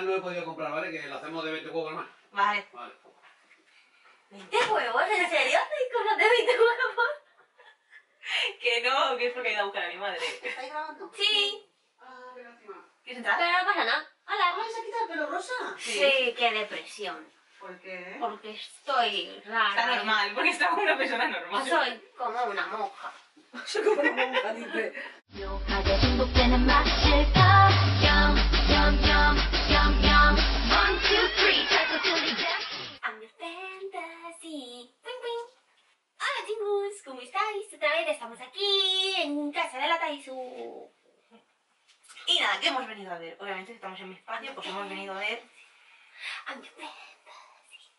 final no he podido comprar, ¿vale? Que lo hacemos de 20 huevos más. Vale. Vale. ¿20 huevos? ¿En serio? ¿Hay cosas de 20 huevos? Que no, que es porque he ido a buscar a mi madre. ¿Estáis grabando? Sí, Ah, qué lástima. ¿Quieres entrar? pero no pasa nada. Hola. ¿Vais a quitar el pelo rosa? Sí, qué depresión. ¿Por qué? Porque estoy rara. Está normal, porque está como una persona normal. Soy como una monja. Soy como una monja, dice. Chicos, ¿cómo estáis? Otra vez estamos aquí en casa de la Taisu. Y nada, ¿qué hemos venido a ver? Obviamente estamos en mi espacio, pues hemos venido a ver your fantasy.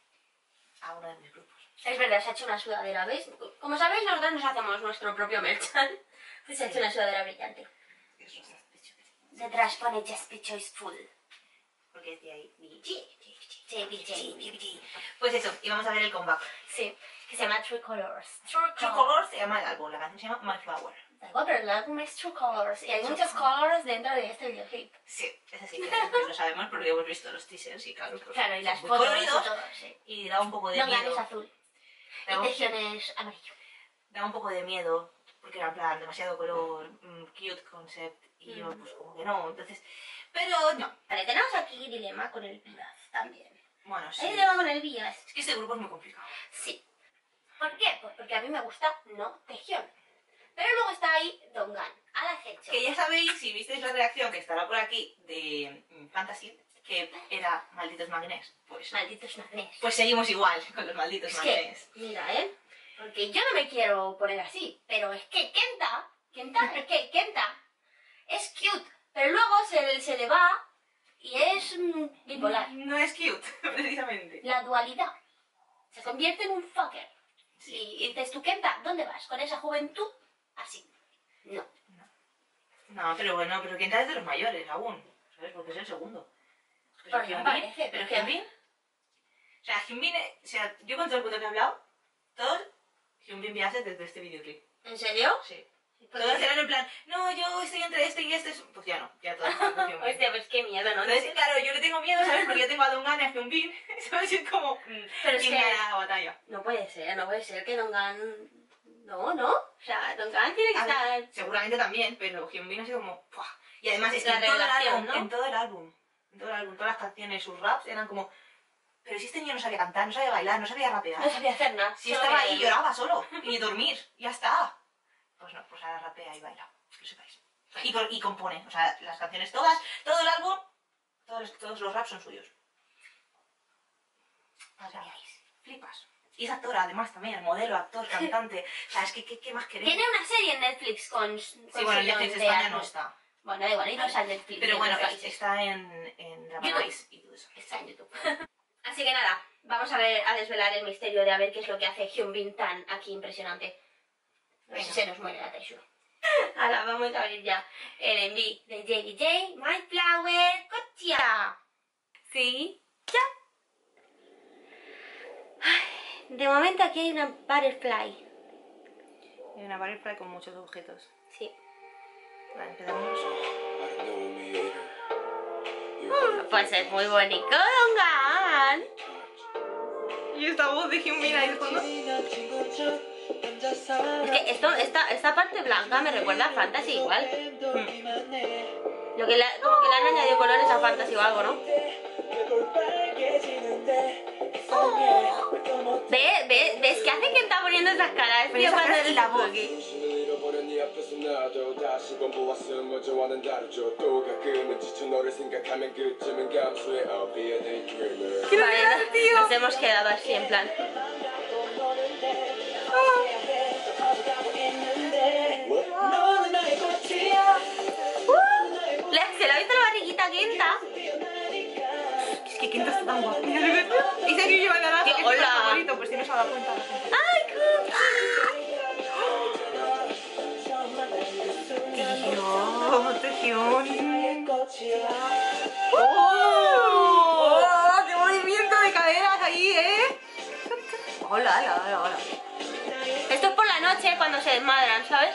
a uno de mis grupos. Es verdad, se ha hecho una sudadera, ¿veis? Como sabéis, nosotros nos hacemos nuestro propio merchan. Se ha hecho una sudadera brillante. Es de. Detrás pone Just Be Choiceful. Porque decía ahí, JBJ. Pues eso, y vamos a ver el comeback. Sí, que se llama True Colors. True Color se llama el álbum, la canción se llama My Flower. Igual, pero el álbum es True Colors. Y hay True muchos colors dentro de este videoclip. Sí, es así, pues lo sabemos porque hemos visto los teasers y claro, pues, Claro, y las fotos y coloridos todo, sí. y da un poco de No, es miedo. azul. Da Y un, Tejión es amarillo. da un poco de miedo porque era en plan demasiado color, mm, cute concept y yo Mm. pues como que no, entonces... Pero no, Vale, tenemos aquí dilema con el Viaz también. bueno, sí. Hay dilema con el Viaz. Es que este grupo es muy complicado. ¿Por qué? Pues porque a mí me gusta no Tejión. Pero luego está ahí Dongan, al acecho. Que ya sabéis, si visteis la reacción que estará por aquí de mm, Fantasy, que era Malditos Magnés, pues, Malditos magnés. pues seguimos igual con los Malditos Es que, Magnés. mira, ¿eh? Porque yo no me quiero poner así, pero es que Kenta, Kenta, es que Kenta es cute, pero luego se, se le va y es mm, bipolar. No es cute, precisamente. La dualidad. Se convierte en un fucker. Sí. Y dices tú, Kenta, ¿dónde vas? ¿Con esa juventud? Así. No. No, pero bueno, pero Kenta es de los mayores aún, ¿sabes? Porque es el segundo. Pero Porque me Hyunbin- parece, pero Hyunbin... O sea, Hyunbin, o sea, yo con todo el mundo que he hablado, todos Hyunbin me hace desde este videoclip. ¿En serio? Sí. Todos eran en plan, no, yo estoy entre este y este. Pues ya no, ya Hyunbin. Hostia, pues qué miedo, ¿no? Entonces, claro, yo le tengo miedo, ¿sabes? Porque yo tengo a Dongan y a Hyunbin, ¿sabes? Es como, mm, Pero es ¿quién que- la batalla? No puede ser, no puede ser que Dongan... No, no. O sea, Dongan tiene que A ver, estar... Seguramente también, pero Hyunbin ha sido como, ¡pua! Y además es que en todo, el álbum, ¿no? en todo el álbum, en todo el álbum, todas las canciones, sus raps eran como, pero si este niño no sabía cantar, no sabía bailar, no sabía rapear. No sabía hacer nada. Si estaba ahí lloraba solo, y ni dormir, ya está. Pues no, pues ahora rapea y baila, que lo sepáis. Y, y compone, o sea, las canciones todas, todo el álbum, todos los, todos los raps son suyos. O sea, flipas. Y es actora, además, también, modelo, actor, cantante. O sea, es que, ¿qué, qué más queremos? Tiene una serie en Netflix con... con Sí, bueno, en Netflix de España no está. Bueno, da igual, y no está en Netflix. Pero en bueno, está en, en y todo eso. Está en YouTube. Así que nada, vamos a ver, a desvelar el misterio de a ver qué es lo que hace Hyunbin tan aquí impresionante. Venga. se nos muere la Taishu. Ahora vamos a ver ya el enví de JBJ, My Flower, Kochia. Sí, ya. Ay, De momento aquí hay una butterfly. Y una butterfly con muchos objetos. Sí. Vale, empezamos. Pues es muy bonito, Dongan. Y esta voz de ahí de fondo. Es que esto, esta, esta parte blanca me recuerda a Fantasy igual. Lo que la, como que le han añadido colores a Fantasy o algo, ¿no? Oh. ¿Ve, ve, ¿Ves que hace que está poniendo esas caras, tío, cuando eres la Vale, nos hemos quedado así en plan. hola, hola, hola. Esto es por la noche cuando se desmadran, ¿sabes?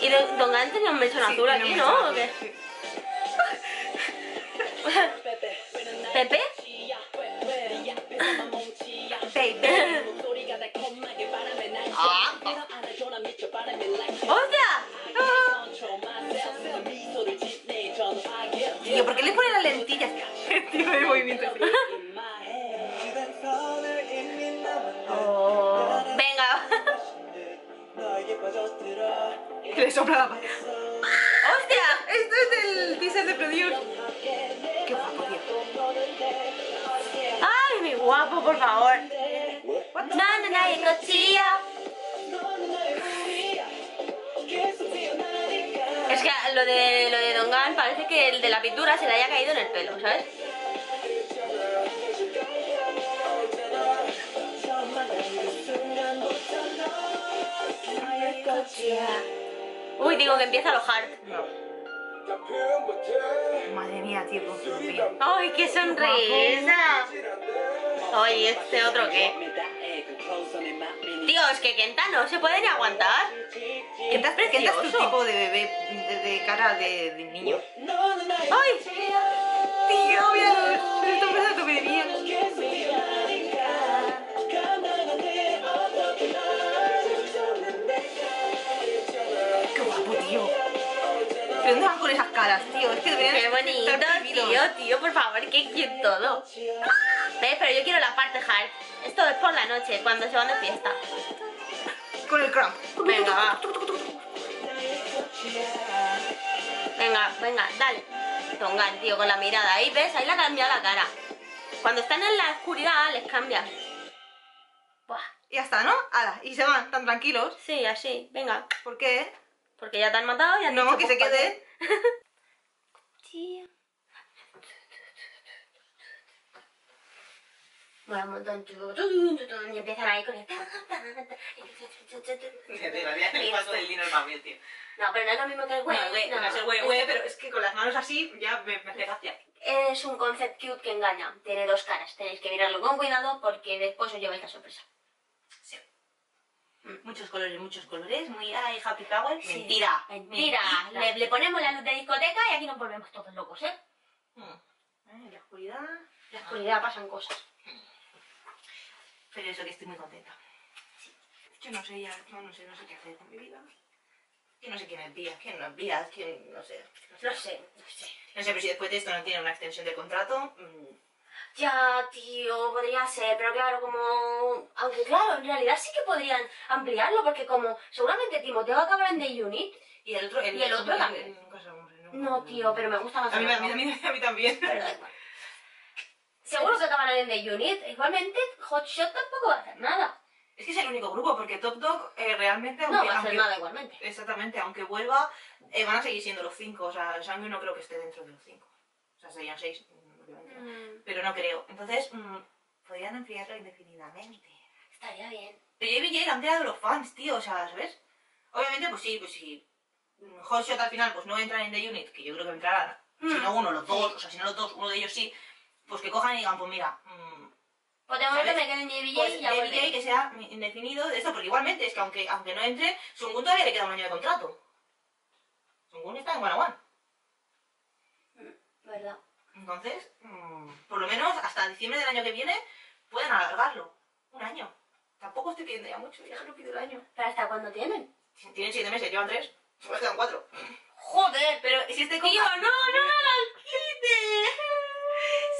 Y don, don Gante tenía un beso azul aquí, ¿no? Pepe. ¿Pepe? Pepe. Ah. Pata. ¡Hostia! Esto es del teaser de Produce. Qué guapo, tío. Ay, mi guapo, por favor. No, no, no, cochilla. Es que lo de, lo de Dongan parece que el de la pintura se le haya caído en el pelo, ¿sabes? Uy, digo que empieza lo hard. Madre mía, tío. ¡Ay, qué sonrisa! Oye, ¿este otro qué? Tío, es que Kenta no se puede ni aguantar. Kenta es Kenta es tu tipo de bebé, de, de cara de, de niño. ¡Ay! Tío, mira, ¿Pero dónde van con esas caras, tío? Es que deberían ¡Qué bonito, estar tío, tío! Por favor, qué cute todo. ¿Ves? Pero yo quiero la parte hard. Esto es por la noche, cuando se van de fiesta. Con el crump. Venga, va. Venga, venga, dale. Tongan, tío, con la mirada. Ahí ves, ahí le ha cambiado la cara. Cuando están en la oscuridad, les cambia. Buah. Y ya está, ¿no? Ala, y se van tan tranquilos. Sí, así, venga. ¿Por qué? Porque ya te han matado y han No, dicho, que se pues. Tío. Mola un montón. Y empiezan ahí con el... dinero también, tío. No, pero no es lo mismo que el güey. Güey, no. no es el güey, güey, pero es que con las manos así ya me, me hace gracia. Es un concept cute que engaña. Tiene dos caras. Tenéis que mirarlo con cuidado porque después os lleváis la sorpresa. Muchos colores, muchos colores, muy ay, happy power. Sí. Mentira. Mentira. Le, le ponemos la luz de discoteca y aquí nos volvemos todos locos, ¿eh? Mm. Eh, la oscuridad. En la oscuridad pasan cosas. Pero eso que estoy muy contenta. Yo no sé ya, no, no sé, no sé qué hacer con mi vida. Yo no sé quién envía, quién no envía, quién, no sé. No sé, no sé. No sé, pero si después de esto no tiene una extensión de contrato, mm, Ya, tío, podría ser, pero claro, como... Aunque claro, en realidad sí que podrían ampliarlo, porque como seguramente Timoteo acabará en The Unit. y el otro, Y el otro también. nunca No, tío, pero me gusta más A mí, a mí, a mí, a mí también. Pero da igual. Seguro que acabarán en The Unit. Igualmente, Hotshot tampoco va a hacer nada. Es que es el único grupo, porque Top Dog eh, realmente, aunque, No va a hacer aunque- nada igualmente. exactamente, aunque vuelva, eh, van a seguir siendo los cinco. O sea, Sangre no creo que esté dentro de los cinco. O sea, serían seis, mm. Pero no creo. Entonces, mm, podrían ampliarlo indefinidamente. Estaría bien. Pero JBJ lo han creado los fans, tío, o sea, ¿sabes? Obviamente, pues sí, pues sí. mm, Hotshot al final, pues no entran en The Unit, que yo creo que entrarán. Si no uno, los dos, o sea, si no los dos, uno de ellos sí. Pues que cojan y digan, pues mira, mm, Pues de momento me quedo en JBJ pues y ya JBJ que sea indefinido de esto, porque igualmente es que aunque, aunque no entre, Sungun todavía le queda un año de contrato. Sungun está en One One. ¿Verdad? Entonces, mm, por lo menos hasta diciembre del año que viene pueden alargarlo. Un año. Tampoco estoy pidiendo ya mucho, ya solo pido el año. ¿Pero hasta cuándo tienen? Tienen siete meses, llevan tres. Pues quedan cuatro. ¡Joder! Pero si este Tío, comeback... no, no me hagas quite.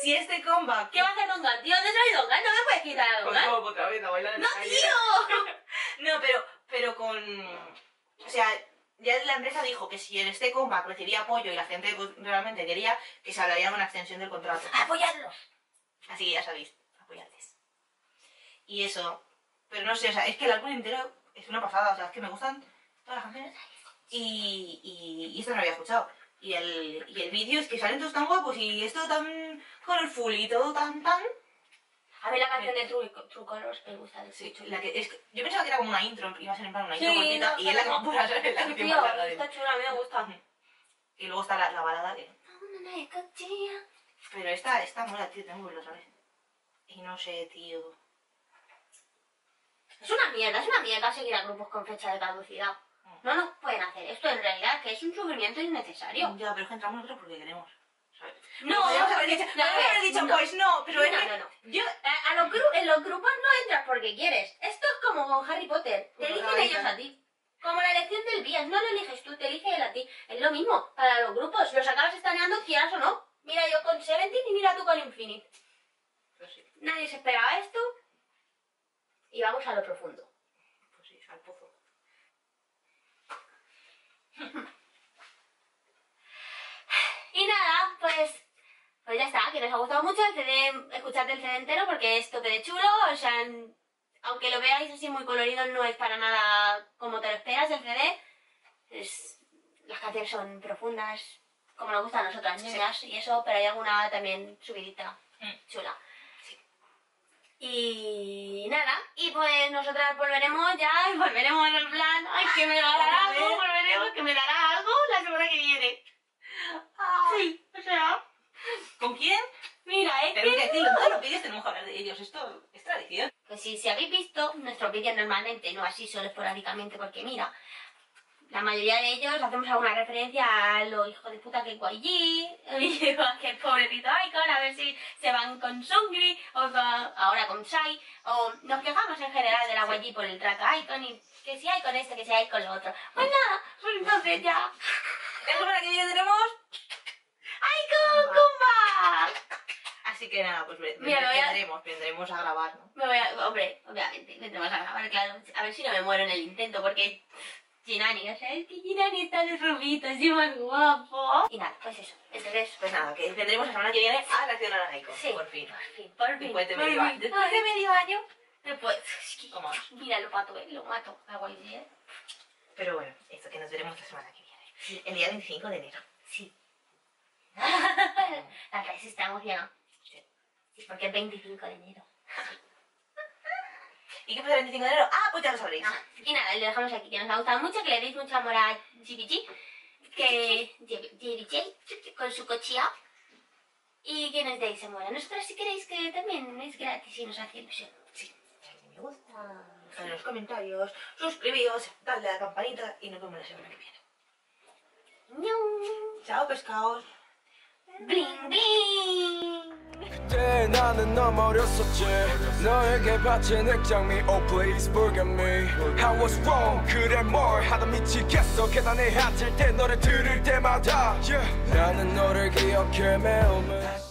Si este comeback... ¿Qué va a hacer Dongan? Tío, ¿dónde soy Dongan? No me puedes quitar a Con Dongan. Bob otra vez a bailar en ¡No, la calle. tío! No, pero, pero con... O sea, ya la empresa dijo que si en este comeback recibía apoyo y la gente pues, realmente quería, que se hablaría de una extensión del contrato. ¡Apoyadlos! Así que ya sabéis, apoyarles. Y eso... Pero no sé, o sea, es que el álbum entero es una pasada, o sea, es que me gustan todas las canciones. Y, y, y esto no lo había escuchado. Y el, y el vídeo es que salen todos tan guapos y esto tan colorful y todo tan tan... A ver la canción de True, True Colors me gusta de Sí, la que es yo pensaba que era como una intro, iba a ser en plan una intro Sí, cortita no, y es la que más pura, ¿sabes? La tío, más larga de- está chula, a mí me gusta. Y luego está la, la balada que... Pero esta, esta mola, tío, tengo que verla otra vez. Y no sé, tío... Es una mierda, es una mierda seguir a grupos con fecha de caducidad. No nos pueden hacer esto en realidad, que es un sufrimiento innecesario. Ya, pero es que entramos nosotros porque queremos. No, podríamos haber dicho, no, podríamos haber dicho no. pues no, pero es No, que no, no. yo... A, a los en los grupos no entras porque quieres. Esto es como con Harry Potter. Te eligen ellos a ti. Como la elección del Bias, no lo eliges tú, te elige él a ti. Es lo mismo para los grupos. Los acabas estaneando quieras o no. Mi mira yo con Seventeen y mira tú con Infinite. Pues sí, Nadie se esperaba esto. Y vamos a lo profundo. pues sí, al pozo. Y nada, pues, nos ha gustado mucho el CD, escucharte el CD entero porque es tope de chulo, o sea, aunque lo veáis así muy colorido, no es para nada como te lo esperas el CD. Es, las canciones son profundas, como nos gustan a nosotras, niñas, y eso, pero hay alguna también subidita, Mm. chula. Y nada, y pues nosotras volveremos ya, volveremos en plan, ay, que me dará algo, volveremos, que me dará algo la semana que viene. Sí, o sea, ¿Con quién? mira, es Tenemos que... que decirlo, todos los vídeos tenemos que hablar de ellos. Esto es tradición. Pues si, si habéis visto nuestros vídeos normalmente, no así solo esporádicamente, porque mira, la mayoría de ellos hacemos alguna referencia a lo hijo de puta que es YG, a que el pobrecito Icon, a ver si se van con Sungri, o con- ahora con Shai, o nos quejamos en general de la YG por el trato a Icon, y que si hay con esto, que si hay con lo otro. Pues nada, pues entonces ya, La semana que viene tenemos... ¡Icon comeback! Así que nada, pues ve- Mira, me voy a- vendremos, vendremos a grabar, ¿no? Me voy a, hombre, obviamente, vendremos a grabar, claro, a ver si no me muero en el intento, porque Ginani, o sea, es que Ginani está de rubito, así más guapo. Y nada, pues eso, entonces, Pues nada, que vendremos la semana que viene a reaccionar a Naiko. Sí. Por fin. por fin, por fin. Después de medio año. Después de medio año. Después, es que, ¿Cómo? mira, lo mato, eh, lo mato, a YG, eh. Pero bueno, eso que nos veremos la semana que viene. El día 25 de enero. Sí. La clase está emocionada. Porque es 25 de enero. ¿Y qué pasa el 25 de enero? Ah, pues ya lo sabréis. Ah, y nada, le dejamos aquí, que nos ha gustado mucho, que le deis mucho amor a GBG, que GBG, con su cochía, y que nos deis amor a nosotros si queréis, que también es gratis y nos hace ilusión. Sí. Me gusta, dejad en los comentarios, suscribíos, dale a la campanita y nos vemos la semana que viene. Chao, pescados. 그때 나는 너무 어렸었지. 너에게 바친 액장미 Oh please forgive me. I was wrong 그래 뭘 하다 미치겠어. 계단에 앉을 때 너를 들을 때마다. 나는 너를 기억해 매일매일